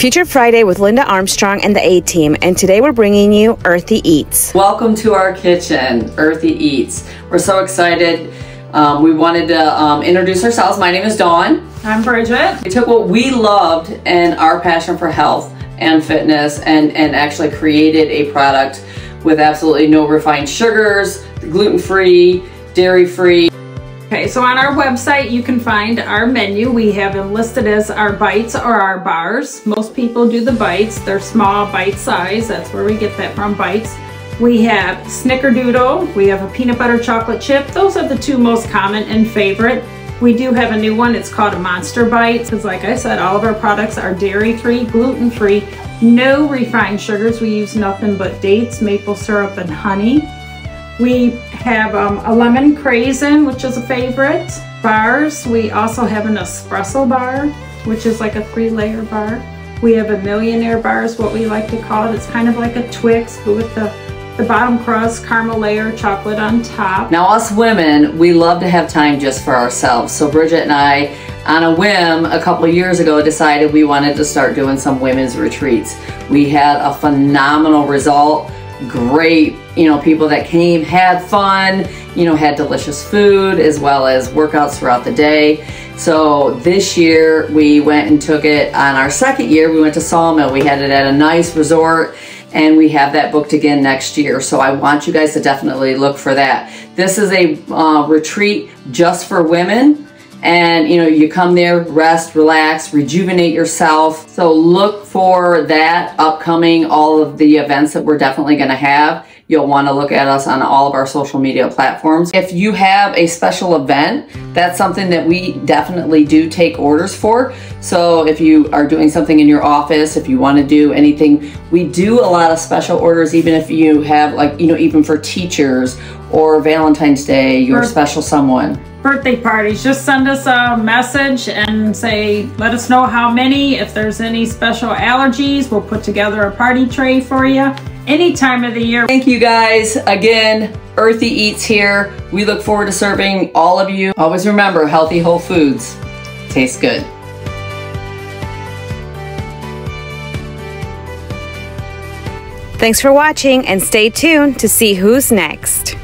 Feature Friday with Linda Armstrong and the A Team, and today we're bringing you Earthy Eats. Welcome to our kitchen, Earthy Eats. We're so excited. Um, we wanted to um, introduce ourselves. My name is Dawn. I'm Bridget. We took what we loved and our passion for health and fitness and, and actually created a product with absolutely no refined sugars, gluten-free, dairy-free, Okay, so on our website you can find our menu. We have them listed as our bites or our bars. Most people do the bites. They're small bite size. That's where we get that from, bites. We have Snickerdoodle. We have a peanut butter chocolate chip. Those are the two most common and favorite. We do have a new one. It's called a Monster Bite. because like I said, all of our products are dairy-free, gluten-free, no refined sugars. We use nothing but dates, maple syrup, and honey. We have um, a lemon craisin, which is a favorite. Bars, we also have an espresso bar, which is like a three layer bar. We have a millionaire bars, what we like to call it. It's kind of like a Twix, but with the, the bottom crust, caramel layer, chocolate on top. Now us women, we love to have time just for ourselves. So Bridget and I, on a whim, a couple years ago, decided we wanted to start doing some women's retreats. We had a phenomenal result great, you know, people that came, had fun, you know, had delicious food as well as workouts throughout the day. So this year we went and took it on our second year. We went to Sawmill. We had it at a nice resort and we have that booked again next year. So I want you guys to definitely look for that. This is a uh, retreat just for women and you know you come there rest relax rejuvenate yourself. So look for that upcoming all of the events that we're definitely going to have. You'll want to look at us on all of our social media platforms. If you have a special event that's something that we definitely do take orders for. So if you are doing something in your office if you want to do anything we do a lot of special orders even if you have like you know even for teachers or valentine's day your special someone birthday parties, just send us a message and say, let us know how many. If there's any special allergies, we'll put together a party tray for you any time of the year. Thank you guys. Again, Earthy Eats here. We look forward to serving all of you. Always remember, healthy whole foods taste good. Thanks for watching and stay tuned to see who's next.